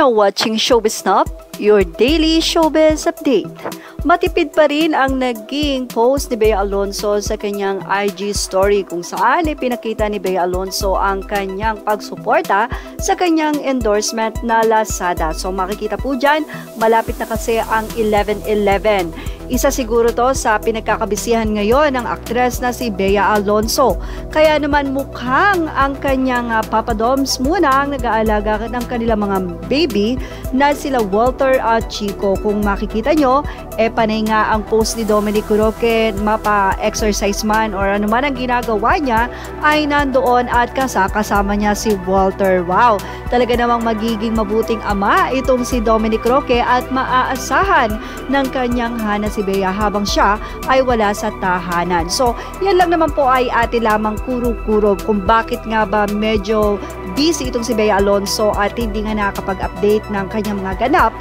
now watching Showbiz Snap, your daily showbiz update. Matipid pa rin ang naging post ni Bea Alonso sa kanyang IG story kung saan ipinakita ni Bea Alonso ang kanyang pagsuporta sa kanyang endorsement na Lazada. So makikita po dyan, malapit na kasi ang 11-11. Isa siguro to sa pinagkakabisihan ngayon ng aktres na si Bea Alonso. Kaya naman mukhang ang kanyang uh, Papa Doms muna ang nag-aalaga ng kanilang mga baby na sila Walter at Chico. Kung makikita nyo, eh panay nga ang post ni Dominic Roque, mapa-exercise man or ano man ang ginagawa niya, ay nandoon at kasakasama niya si Walter. Wow! Talaga namang magiging mabuting ama itong si Dominic Roque at maaasahan ng kanyang hana Bea habang siya ay wala sa tahanan. So, yan lang naman po ay ate lamang kuro-kuro kung bakit nga ba medyo busy itong si Bea Alonso at hindi nga nakakapag-update ng kanyang mga ganap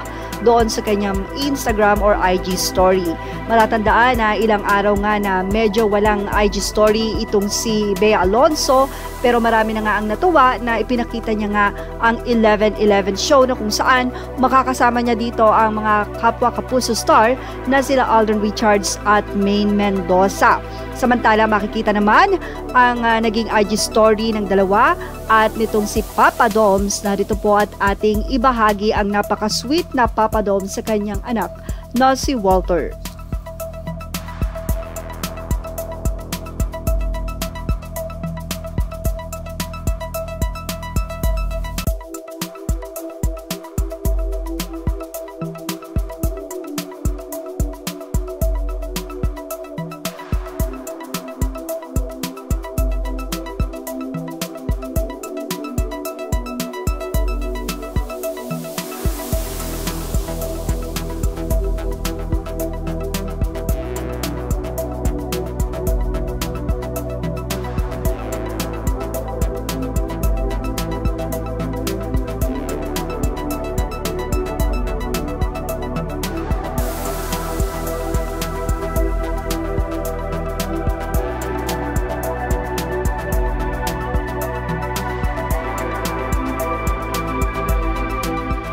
doon sa kanyang Instagram or IG story. Matatandaan na ilang araw nga na medyo walang IG story itong si Bea Alonso pero marami na nga ang natuwa na ipinakita niya nga ang 11-11 show na kung saan makakasama niya dito ang mga kapwa kapuso star na sila Alden Richards at Maine Mendoza. Samantala makikita naman ang uh, naging IG story ng dalawa at nitong si Papa Doms. Narito po at ating ibahagi ang napaka-sweet na Papa Doms sa kanyang anak na si Walter.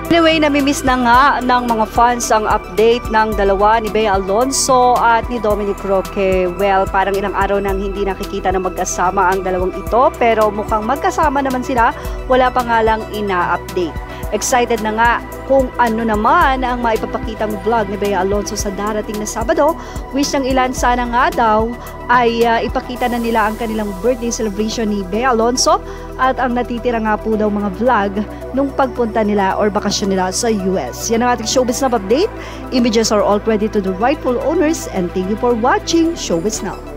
Anyway, namimiss na nga ng mga fans ang update ng dalawa ni Bea Alonso at ni Dominic Roque. Well, parang ilang araw nang hindi nakikita na magkasama ang dalawang ito pero mukhang magkasama naman sila, wala pa nga lang ina-update. Excited na nga kung ano naman ang maipapakitang vlog ni Bea Alonso sa darating na Sabado. Wish ng ilan sana nga daw ay uh, ipakita na nila ang kanilang birthday celebration ni Bea Alonso at ang natitira nga po daw mga vlog nung pagpunta nila or bakasyon nila sa US. Yan ang ating showbiz na update. Images are all credit to the rightful owners and thank you for watching Showbiz Now.